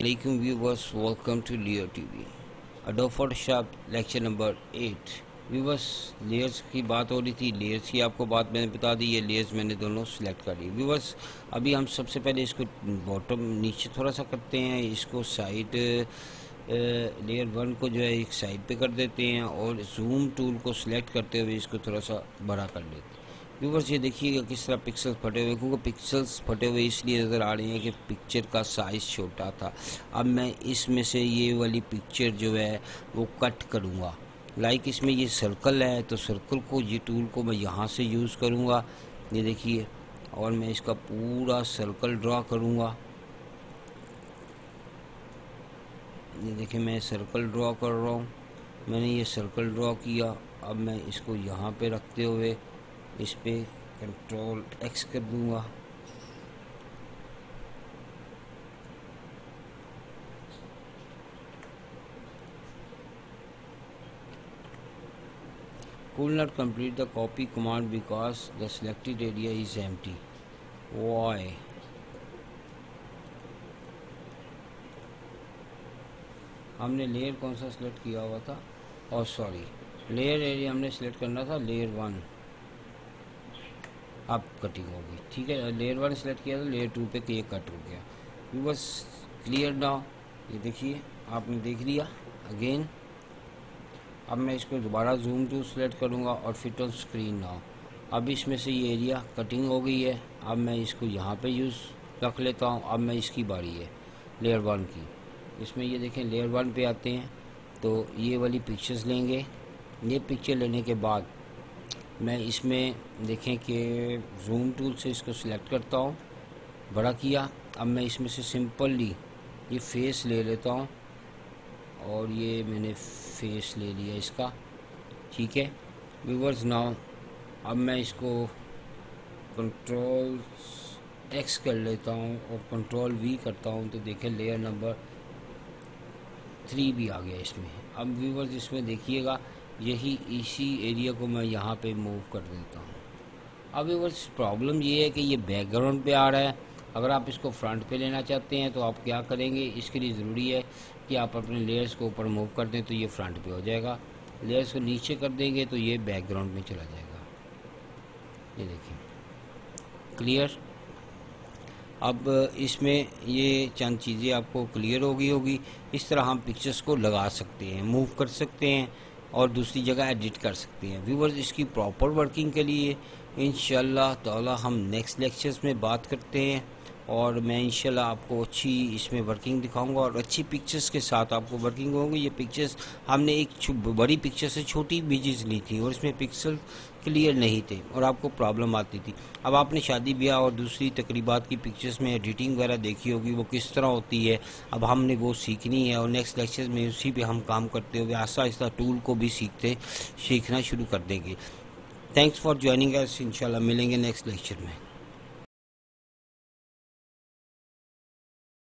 علیکم viewers welcome to layer T V اڈو photo shop lecture number eight viewers layers کی بات ہو رہی تھی لیئرس کی آپ کو بات میں نے بتا دی، یہ لیئرس میں نے دونوں سلیکٹ کر لی۔ ویورس ابھی ہم سب سے پہلے اس کو باٹم نیچے تھوڑا سا کرتے ہیں، اس کو سائڈ لیئر ون کو جو ہے ایک سائڈ پہ کر دیتے ہیں اور زوم ٹول کو سلیکٹ کرتے ہوئے اس کو تھوڑا سا بڑا کر لیتے ہیں۔ ویورس یہ دیکھیے گا کس طرح پکسلز پھٹے ہوئے کیونکہ پکسلز پھٹے ہوئے اس لیے نظر آ رہے ہیں کہ پکچر کا سائز چھوٹا تھا۔ اب میں اس میں سے یہ والی پکچر جو ہے وہ کٹ کروں گا۔ لائک اس میں یہ سرکل ہے، تو سرکل کو، یہ ٹول کو میں یہاں سے یوز کروں گا۔ یہ دیکھیے، اور میں اس کا پورا سرکل ڈرا کروں گا۔ یہ دیکھیں میں سرکل ڈرا کر رہا ہوں۔ میں نے یہ سرکل ڈرا کیا۔ اب میں اس کو یہاں پہ رکھتے ہوئے اس پہ کنٹرول ایکس کر دوں گا۔ Could not complete the copy command because the selected area is empty. Why? ہم نے لیئر کون سا سلیکٹ کیا ہوا تھا؟ اور سوری لیئر ایریا ہم نے سلیکٹ کرنا تھا لیئر ون اب کٹنگ ہوگی ٹھیک ہے لیئر ون سلیکٹ کیا تھا لیئر ٹو پہ یہ کٹ ہو گیا۔ بس کلیئر نا یہ دیکھیے، آپ نے دیکھ لیا۔ اگین اب میں اس کو دوبارہ زوم ٹو سلیکٹ کروں گا اور فٹ آن اسکرین نہ اب اس میں سے یہ ایریا کٹنگ ہو گئی ہے۔ اب میں اس کو یہاں پہ یوز رکھ لیتا ہوں۔ اب میں اس کی باری ہے لیئر ون کی۔ اس میں یہ دیکھیں لیئر ون پہ آتے ہیں۔ تو یہ والی پکچرز لیں گے۔ یہ پکچر لینے کے بعد میں اس میں دیکھیں کہ زوم ٹول سے اس کو سلیکٹ کرتا ہوں، بڑا کیا۔ اب میں اس میں سے سمپلی یہ فیس لے لیتا ہوں اور یہ میں نے فیس لے لیا اس کا۔ ٹھیک ہے، ویورز ناؤ، اب میں اس کو کنٹرول ایکس کر لیتا ہوں اور کنٹرول وی کرتا ہوں تو دیکھیں لیئر نمبر تھری بھی آ گیا اس میں۔ اب ویورز اس میں دیکھیے گا۔ یہی اسی ایریا کو میں یہاں پہ موو کر دیتا ہوں۔ اب ویورز پرابلم یہ ہے کہ یہ بیک گراؤنڈ پہ آ رہا ہے۔ اگر آپ اس کو فرنٹ پہ لینا چاہتے ہیں تو آپ کیا کریں گے؟ اس کے لیے ضروری ہے کہ آپ اپنے لیئرز کو اوپر موو کر دیں تو یہ فرنٹ پہ ہو جائے گا۔ لیئرز کو نیچے کر دیں گے تو یہ بیک گراؤنڈ میں چلا جائے گا۔ یہ دیکھیں۔ کلیئر اب اس میں یہ چند چیزیں آپ کو کلیئر ہوگی ہوگی۔ اس طرح ہم پکچرز کو لگا سکتے ہیں موو کر سکتے ہیں۔ اور دوسری جگہ ایڈٹ کر سکتے ہیں۔ ویورز، اس کی پراپر ورکنگ کے لیے انشاءاللہ تعالی ہم نیکسٹ لیکچرز میں بات کرتے ہیں۔ اور میں انشاءاللہ آپ کو اچھی اس میں ورکنگ دکھاؤں گا اور اچھی پکچرز کے ساتھ آپ کو ورکنگ ہوں گی یہ پکچرز ہم نے ایک بڑی پکچر سے چھوٹی امیجز لی تھی اور اس میں پکسل کلیئر نہیں تھے اور آپ کو پرابلم آتی تھی۔ اب آپ نے شادی بیاہ اور دوسری تقریبات کی پکچرز میں ایڈیٹنگ وغیرہ دیکھی ہوگی، وہ کس طرح ہوتی ہے؟ اب ہم نے وہ سیکھنی ہے اور نیکسٹ لیکچرز میں اسی پہ ہم کام کرتے ہوئے آہستہ آہستہ ٹول کو بھی سیکھتے، سیکھنا شروع کر دیں گے۔ تھینکس فار جوائننگ ایس انشاءاللہ ملیں گے نیکسٹ لیکچر میں۔